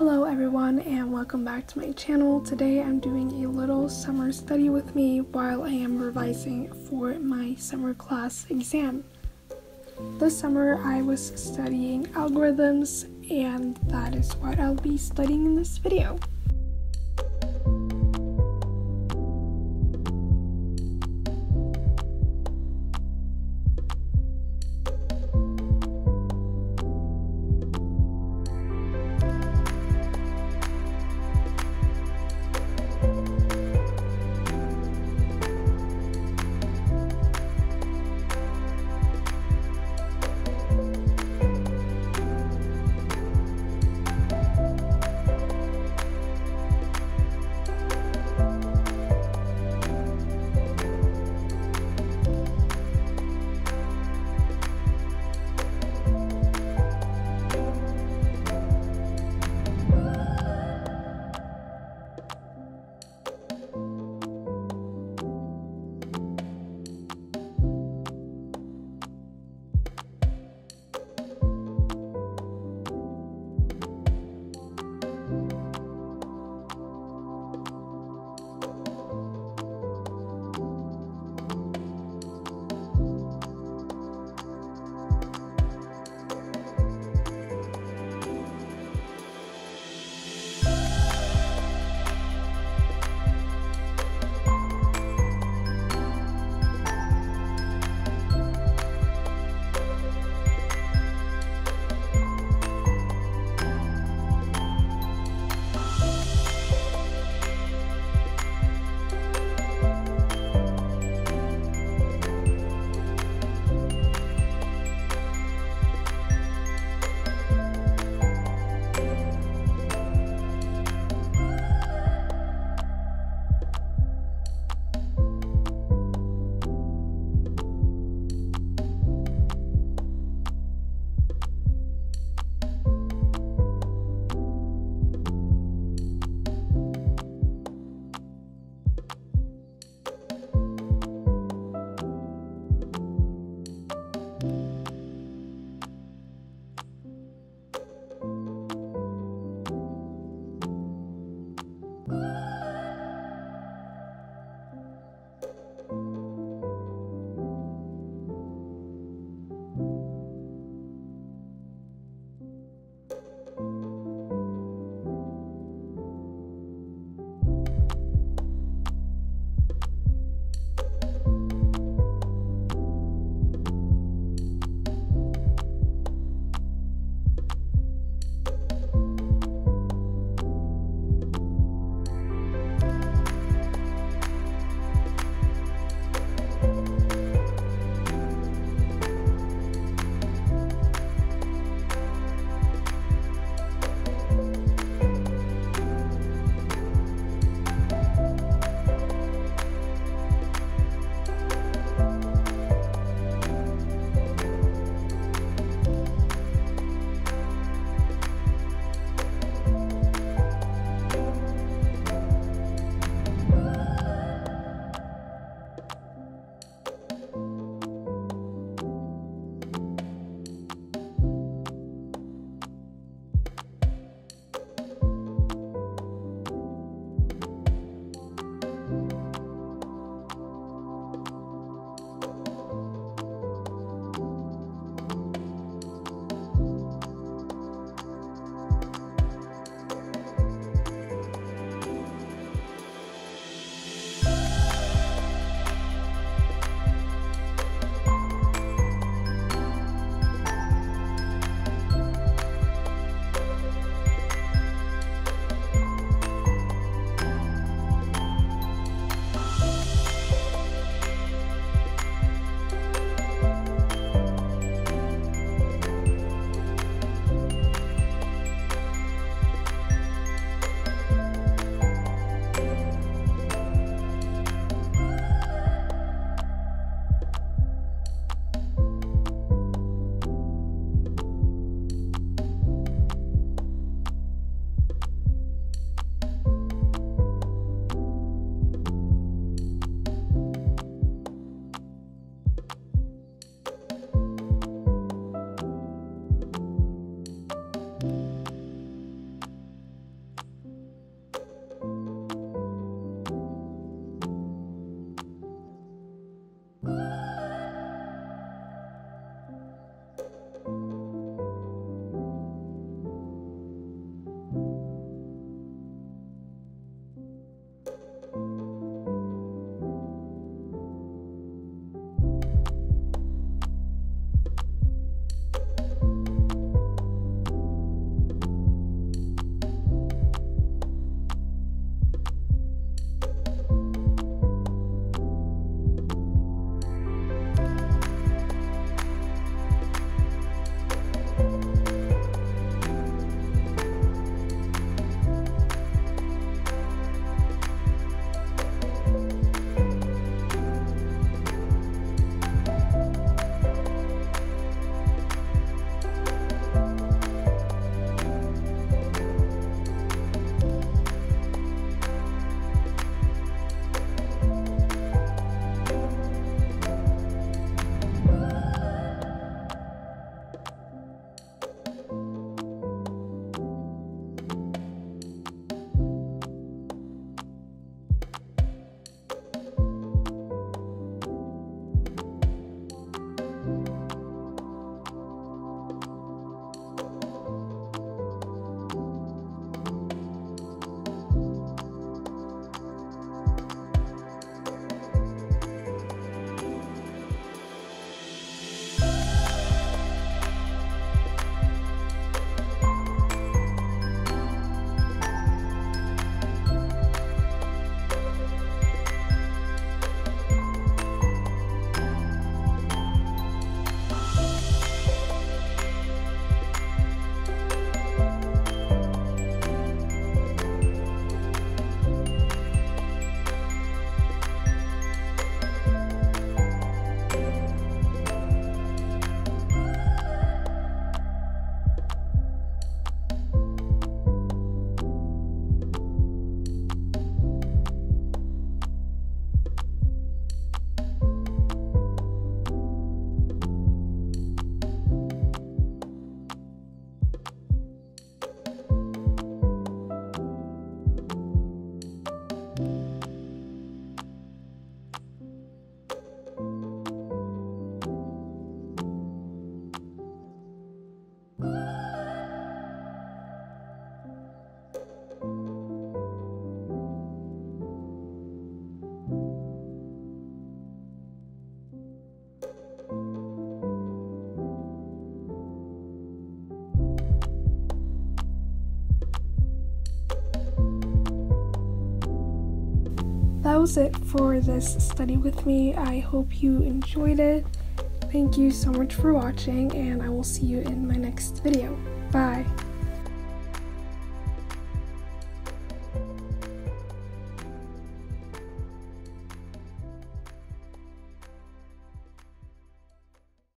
Hello everyone and welcome back to my channel. Today I'm doing a little summer study with me while I am revising for my summer class exam. This summer I was studying algorithms and that is what I'll be studying in this video. Was it for this study with me. I hope you enjoyed it. Thank you so much for watching, and I will see you in my next video. Bye.